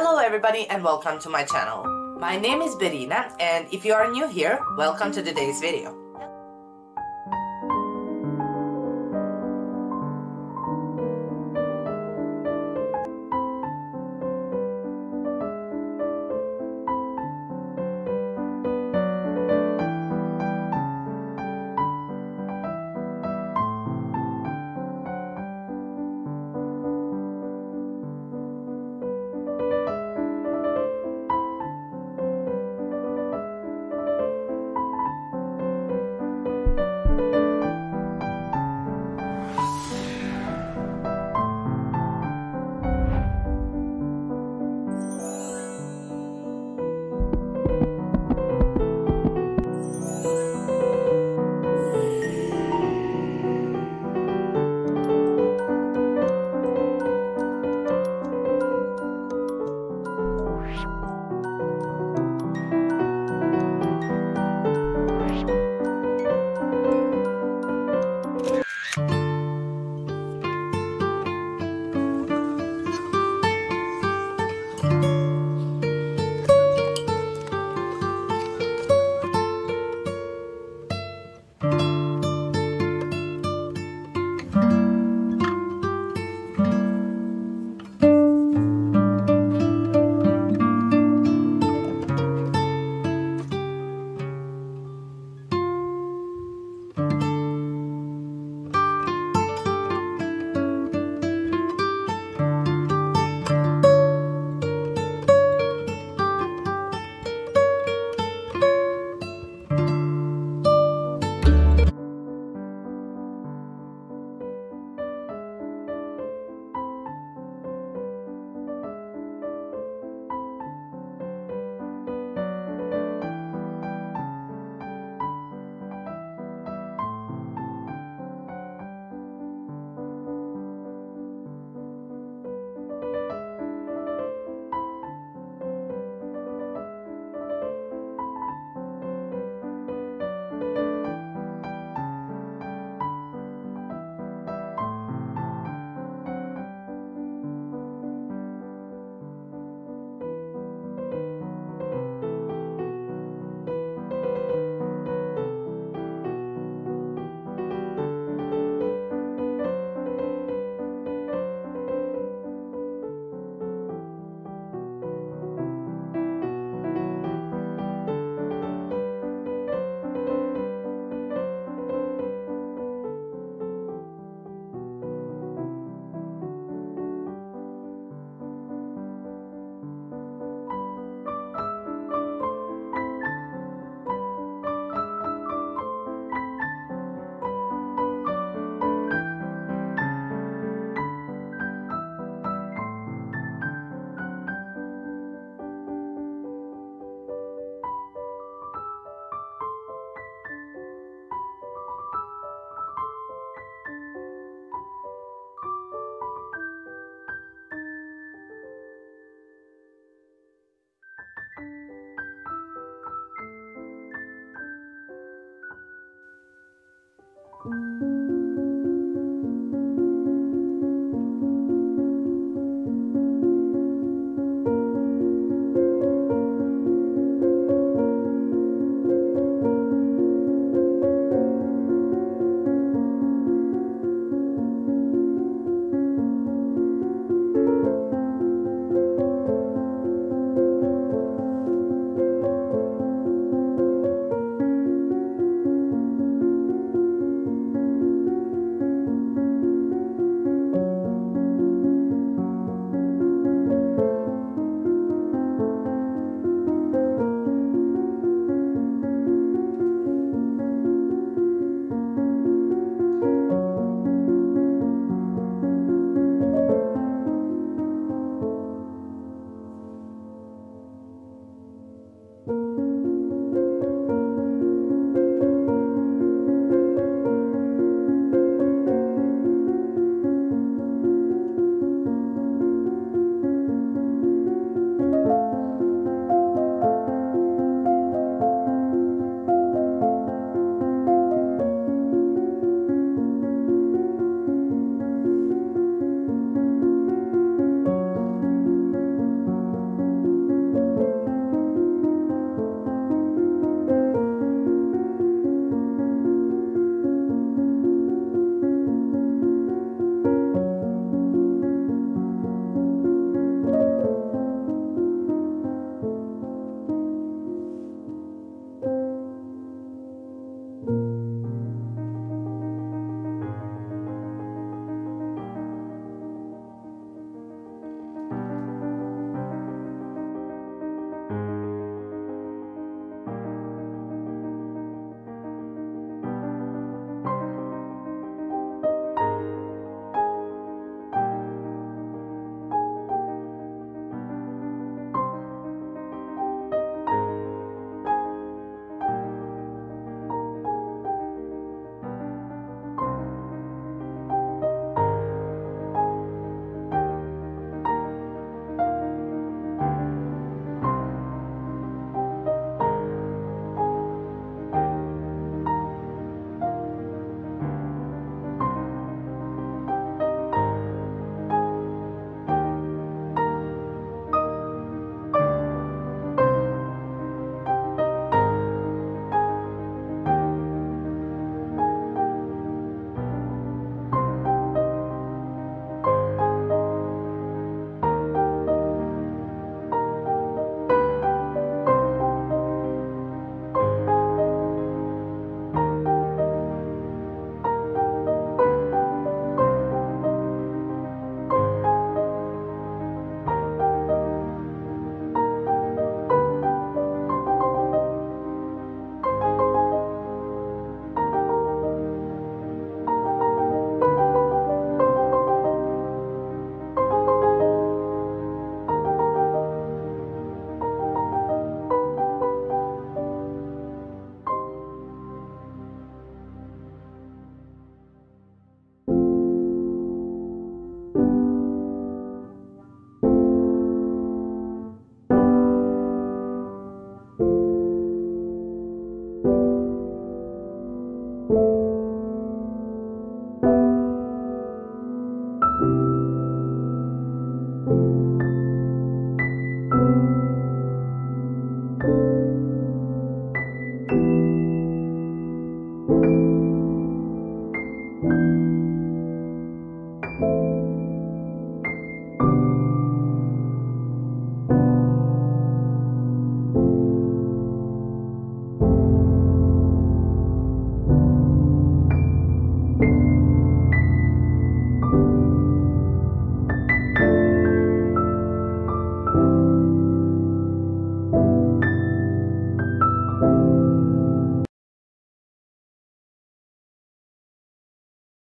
Hello everybody and welcome to my channel. My name is Berina and if you are new here, welcome to today's video.